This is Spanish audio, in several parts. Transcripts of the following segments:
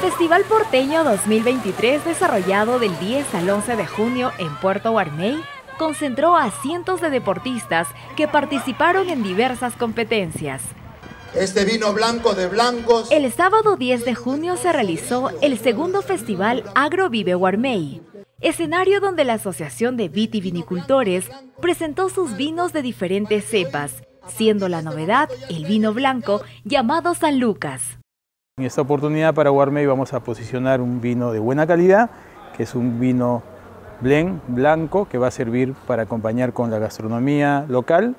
Festival Porteño 2023 desarrollado del 10 al 11 de junio en Puerto Guarmey concentró a cientos de deportistas que participaron en diversas competencias. Este vino blanco de blancos. El sábado 10 de junio se realizó el segundo festival Agro Vive Guarmey, escenario donde la Asociación de Vitivinicultores presentó sus vinos de diferentes cepas, siendo la novedad el vino blanco llamado San Lucas. En esta oportunidad para Guarmey vamos a posicionar un vino de buena calidad, que es un vino blend blanco que va a servir para acompañar con la gastronomía local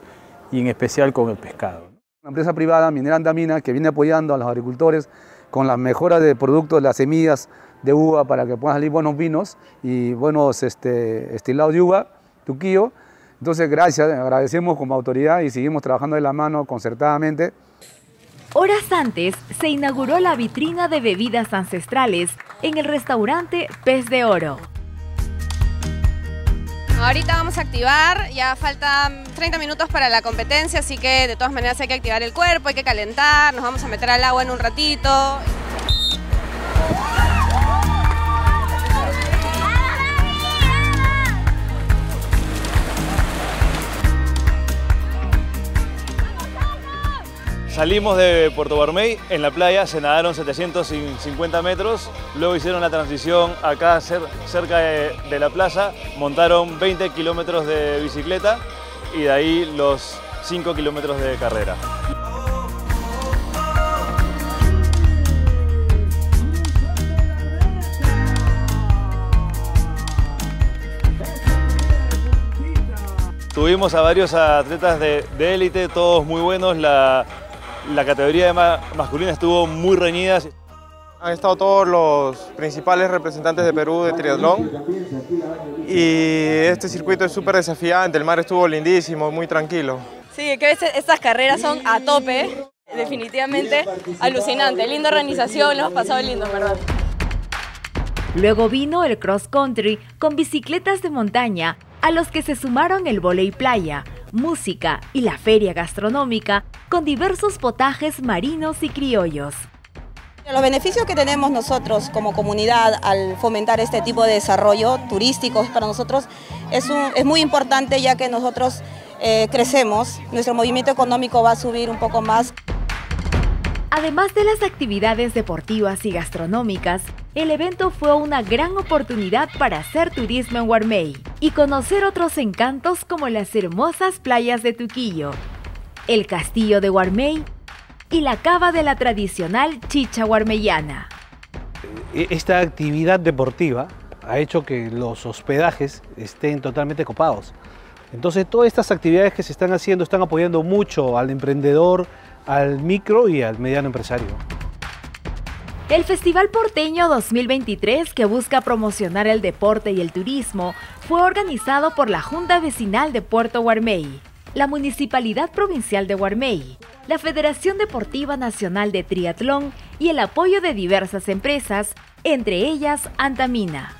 y en especial con el pescado. Una empresa privada, Minera Andamina, que viene apoyando a los agricultores con las mejoras de productos, las semillas de uva para que puedan salir buenos vinos y buenos este, estilados de uva, tuquillo. Entonces, gracias, agradecemos como autoridad y seguimos trabajando de la mano concertadamente Horas antes se inauguró la vitrina de bebidas ancestrales en el restaurante Pez de Oro. Ahorita vamos a activar, ya faltan 30 minutos para la competencia, así que de todas maneras hay que activar el cuerpo, hay que calentar, nos vamos a meter al agua en un ratito. Salimos de Puerto Barmey, en la playa se nadaron 750 metros, luego hicieron la transición acá cerca de, la plaza, montaron 20 kilómetros de bicicleta y de ahí los 5 kilómetros de carrera. Tuvimos a varios atletas de élite, todos muy buenos. La, la categoría masculina estuvo muy reñida. Han estado todos los principales representantes de Perú de triatlón y este circuito es súper desafiante, el mar estuvo lindísimo, muy tranquilo. Sí, que estas carreras son a tope, definitivamente alucinante, linda organización, lo hemos pasado lindo, ¿verdad? Luego vino el cross country con bicicletas de montaña, a los que se sumaron el volei playa, música y la feria gastronómica con diversos potajes marinos y criollos. Los beneficios que tenemos nosotros como comunidad al fomentar este tipo de desarrollo turístico para nosotros es, es muy importante ya que nosotros eh, crecemos, nuestro movimiento económico va a subir un poco más. Además de las actividades deportivas y gastronómicas, el evento fue una gran oportunidad para hacer turismo en Guarmey y conocer otros encantos como las hermosas playas de Tuquillo, el castillo de Guarmey y la cava de la tradicional chicha guarmeyana. E-, esta actividad deportiva ha hecho que los hospedajes estén totalmente copados. Entonces todas estas actividades que se están haciendo están apoyando mucho al emprendedor, al micro y al mediano empresario. El Festival Porteño 2023, que busca promocionar el deporte y el turismo, fue organizado por la Junta Vecinal de Puerto Guarmey, la Municipalidad Provincial de Guarmey, la Federación Deportiva Nacional de Triatlón y el apoyo de diversas empresas, entre ellas Antamina.